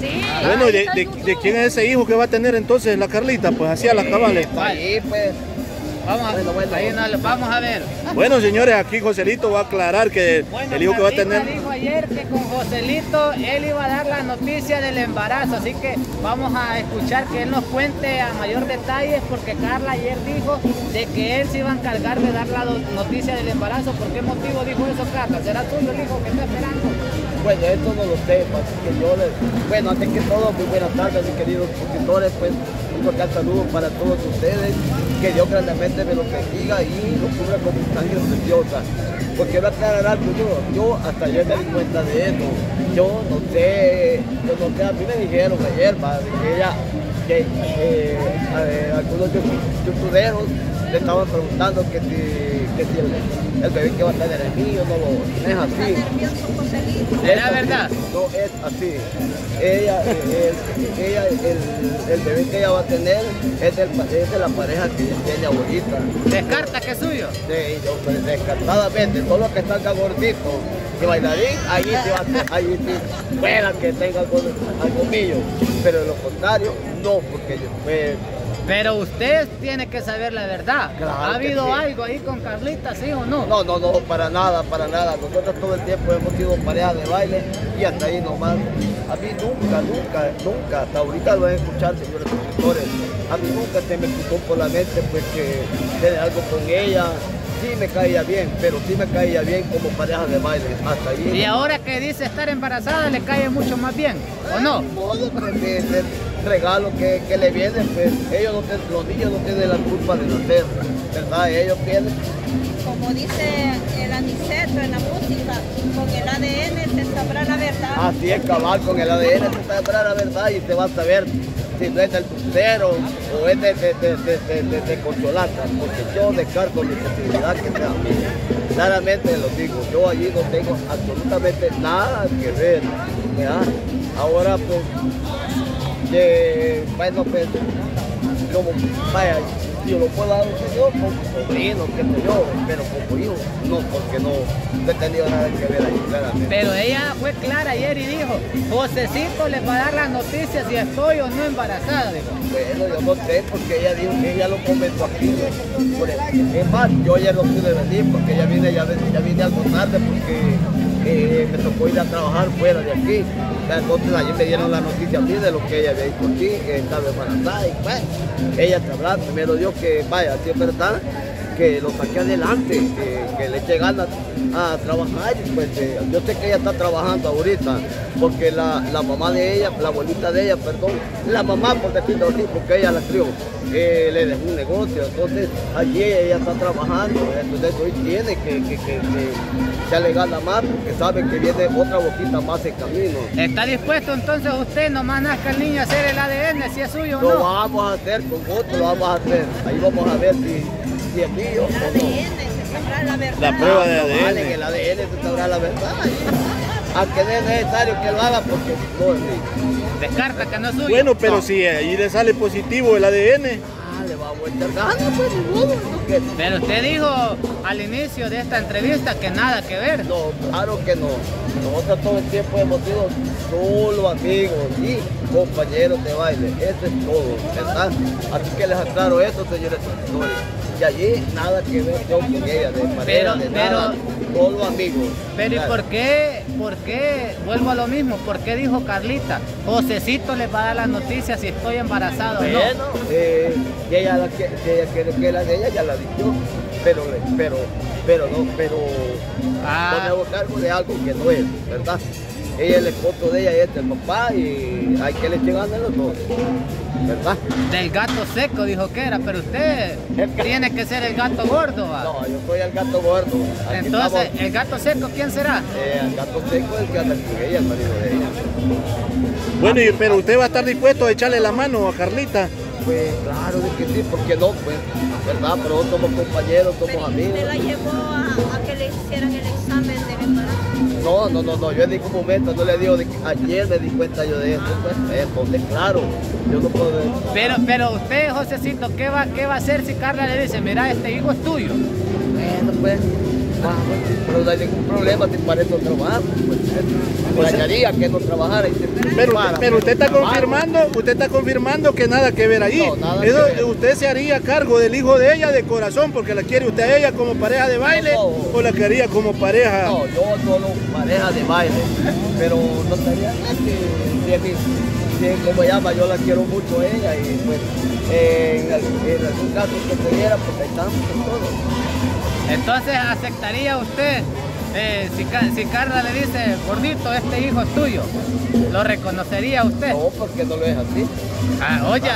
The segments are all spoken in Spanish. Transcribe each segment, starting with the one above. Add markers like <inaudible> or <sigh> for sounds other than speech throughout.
Sí. Bueno, ¿y de, de- de quién es ese hijo que va a tener entonces la Carlita? Pues así a las cabales. Ahí pues, Vamos a, Bueno, bueno. ahí no- vamos a ver. Bueno, señores, aquí Joselito va a aclarar que Bueno, el hijo que va a tener... dijo ayer que con Joselito él iba a dar la noticia del embarazo, así que vamos a escuchar que él nos cuente a mayor detalles porque Carla ayer dijo de que él se iba a encargar de dar la noticia del embarazo. ¿Por qué motivo dijo eso Carla? ¿Será tuyo el hijo que está esperando? bueno, esto no lo sé, así que yo les, bueno, antes que todo, muy buenas tardes, mis queridos suscriptores, pues, un cordial saludo para todos ustedes, que Dios grandemente me los bendiga y los cubra con su sangre preciosa. Porque voy a aclarar algo, yo, yo hasta ayer me di cuenta de esto, yo no sé, yo no sé, a mí me dijeron ayer, va, de que ella, que eh, eh, algunos youtu- youtuberos le estaban preguntando que si, que si el, el bebé que va a tener el mío no es así. ¿Será Es así, verdad? No es así. Ella, eh, el, ella, el, el bebé que ella va a tener es, del, es de la pareja que tiene ahorita. Descarta que es suyo. Sí, yo, pues, descartadamente, todo lo que salga gordito y bailarín, ahí sí va ahí sí, que tenga algo, algo mío. Pero de lo contrario, no, porque yo, pues, Pero usted tiene que saber la verdad. Claro ¿Ha habido sí. algo ahí con Carlita, sí o no? No, no, no, para nada, para nada. Nosotros todo el tiempo hemos sido pareja de baile y hasta ahí nomás. A mí nunca, nunca, nunca, hasta ahorita lo van a escuchar, señores suscriptores. A mí nunca se me cruzó por la mente pues que tener algo con ella. Sí me caía bien, pero sí me caía bien como pareja de baile. Hasta ahí. Y ahora que dice estar embarazada le cae mucho más bien, ¿o no? modo pues, regalo que, que le viene, pues ellos no tienen- los niños no tienen la culpa de nacer, ¿verdad? Ellos tienen Como dice el aniceto en la música, con el ADN se sabrá la verdad. Así es, cabal, con el ADN se sabrá la verdad y se va a saber si no es del crucero o es de, de, de, de, porque yo descarto mi posibilidad que sea mía. Claramente lo digo, yo allí no tengo absolutamente nada que ver. Ahora pues, bueno pues, como, vaya, yo lo puedo dar un señor como sobrino, qué sé yo, pero como hijo, no, porque no, he tenido nada que ver ahí, claramente. Pero ella fue clara ayer y dijo, Josecito les va a dar las noticias si estoy o no embarazada. dijo. Bueno, yo no sé porque ella dijo que ella lo comentó aquí. Por el- es más, yo ayer no pude venir porque ya vine, ya, ya vine algo tarde porque eh, me tocó ir a trabajar fuera de aquí. Entonces ayer me dieron la noticia a mí de lo que ella había dicho aquí, que estaba embarazada y pues, ella te hablaba, primero Dios que vaya, si es que lo saque adelante, que, que le eche ganas a trabajar. Pues eh, yo sé que ella está trabajando ahorita, porque la, la mamá de ella, la abuelita de ella, perdón, la mamá por decirlo así, porque ella la crió, eh, le dejó un negocio, entonces allí ella está trabajando, entonces hoy tiene que, que, que, que echarle ganas más, porque sabe que viene otra boquita más en camino. ¿Está dispuesto entonces usted nomás nazca el niño a hacer el ADN si es suyo o Lo no? vamos a hacer con gusto, lo vamos a hacer. Ahí vamos a ver si, si es mío El. ADN se sabrá la verdad. La prueba de no Vale, ADN. que el ADN se sabrá la verdad. Aunque no es necesario que lo haga porque no es mío. Descarta que no es suyo. Bueno, pero No. si ahí le sale positivo el ADN, le vamos a echar ganas, pues ni modo. ¿no? Que- Pero usted dijo al inicio de esta entrevista que nada que ver. No, claro que no. Nosotros todo el tiempo hemos sido solo amigos y compañeros de baile. Eso es todo, ¿verdad? Así que les aclaro esto, señores. Y allí nada que ver yo con ella, de Pero- de pero- nada, solo amigos. Pero ¿y por qué, por qué, vuelvo a lo mismo, por qué dijo Carlita, Josecito les va a dar las noticias si estoy embarazado no? Eh, que ella, la que, ella quiere que la de ella ya la dijo, pero, pero, pero no, pero Ah. no me hago cargo de algo que no es, ¿verdad? Ella es el esposo de ella y este es el papá y hay que le llegan a los dos, ¿verdad? Del gato seco dijo que era, pero usted tiene que ser el gato gordo. ¿va? No, yo soy el gato gordo. Aquí Entonces, estamos, ¿el gato seco quién será? eh, el gato seco es el que anda con ella, el marido de ella. bueno, y- pero usted va a estar dispuesto a echarle la mano a Carlita. Pues claro de que sí, porque no, pues, ¿verdad? Pero somos compañeros, somos Pero amigos. usted la llevó a, a que le hicieran el examen del embarazo. No, no, no, no, yo en ningún momento no le digo de que ayer me di cuenta yo de esto, pues, entonces claro, yo no puedo Pero, pero usted, Josecito, ¿qué va, ¿qué va a hacer si Carla le dice, mira, este hijo es tuyo? bueno pues, Pero no hay ningún problema si para eso trabajar. Pues, me extrañaría que no trabajara. Y se Pero, para, pero usted está confirmando, usted está confirmando que nada que ver ahí. No, nada Eso, que ver. usted se haría cargo del hijo de ella de corazón porque la quiere usted a ella como pareja de baile No. o la quería como pareja. No, yo solo pareja de baile, pero no estaría que, mí- si, como llama, yo la quiero mucho a ella y pues eh, en, que pues ahí estamos con todo. Entonces, ¿aceptaría usted eh, si, si Carla le dice, gordito, este hijo es tuyo? ¿Lo reconocería usted? No, porque no lo es así. Ah, oye,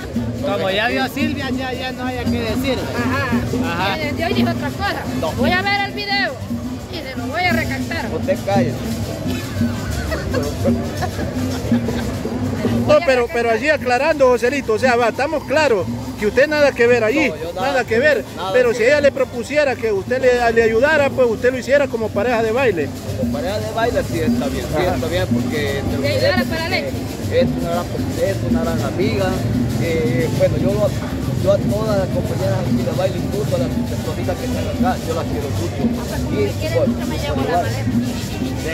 <laughs> como ya vio a Silvia, ya, ya no haya que decir. Ajá. Ajá. Dijo otra cosa. No. Voy a ver el video y se lo voy a recantar. Usted calle. <laughs> No, pero, pero allí aclarando, Joselito, o sea, va, estamos claros que usted nada que ver allí, No, nada, nada que que- ver. nada pero que si ver. ella le propusiera que usted le, le ayudara, pues usted lo hiciera como pareja de baile. Como pareja de baile sí está bien, sí está bien porque entre ¿Le ustedes, ayudara para la leche? es una gran, es una gran amiga. eh, bueno, yo, lo- yo a todas las compañeras aquí de baile, incluso a las personitas que están acá, yo las quiero mucho. Como me quiere por- mucho me llevo la maleta. Y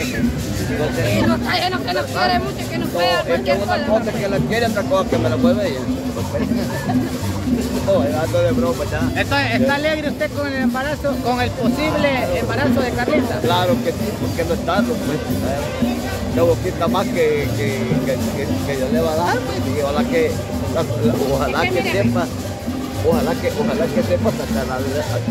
que nos mucho, que nos No, que una cosa. que la quiere, otra cosa que me la mueve ella. <laughs> No, es algo de broma ya. Entonces, ¿está alegre usted con el embarazo, con el posible embarazo de Carlita? Claro que sí, porque no está, no, pues. Qué boquita más que, que, que, que, que Dios le va a dar, pues, y ojalá que, la- la- ojalá Es que que mire, sepa, ojalá que, ojalá que sepa sacarla,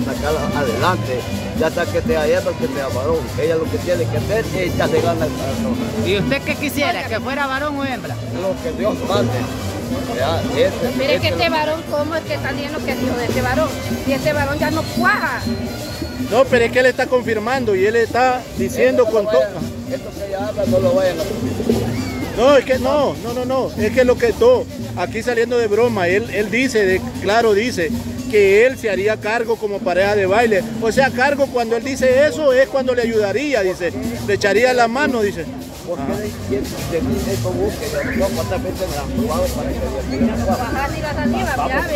sacarla adelante, ya sea que sea ella o que sea varón. Ella lo que tiene que hacer es echarle ganas para trabajar. ¿Y usted qué quisiera? ¿Que fuera varón o hembra? Lo que Dios mande. Ya, ese, Mire ese que es este lo- varón, ¿cómo es que está bien lo que dijo de este varón? Y este varón ya no cuaja. No, pero es que él está confirmando y él está diciendo Esto con todo. Esto que ella habla no lo vayan a No, es que no, no, no, no, es que lo que todo, aquí saliendo de broma, él, él dice, de, claro dice, que él se haría cargo como pareja de baile. O sea, cargo cuando él dice eso es cuando le ayudaría, dice, le echaría la mano, dice. Porque de, de, de mí eso busque, yo cuántas veces me han jugado para que yo. Bajar Vamos. ya.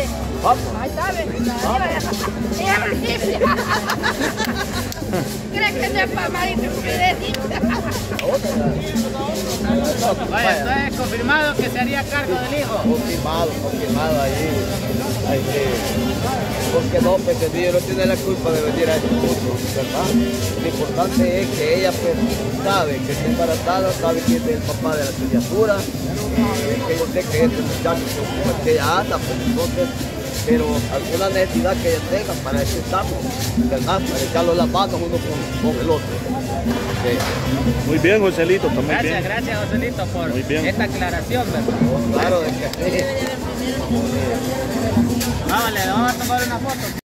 Vamos. Ahí está, ve. La saliva ya. Es horrible. <laughs> ¿Crees que no es para más Confirmado que se haría cargo del hijo. Confirmado, confirmado ahí. ahí sí. Porque no, pues niño no tiene la culpa de venir a este mundo, ¿verdad? Lo importante es que ella pues, sabe que está embarazada, sabe quién es el papá de la criatura, y que yo sé que este muchacho pues, que ella anda, pues entonces, pero alguna necesidad que ella tenga, para eso estamos, ¿verdad? Para echarlo las manos uno con, con el otro. Sí. Muy bien, Joselito, está muy Gracias, bien. gracias Joselito por Muy bien. esta aclaración, ¿verdad? Claro, de que sí. Vámonos, le vamos a tomar una foto.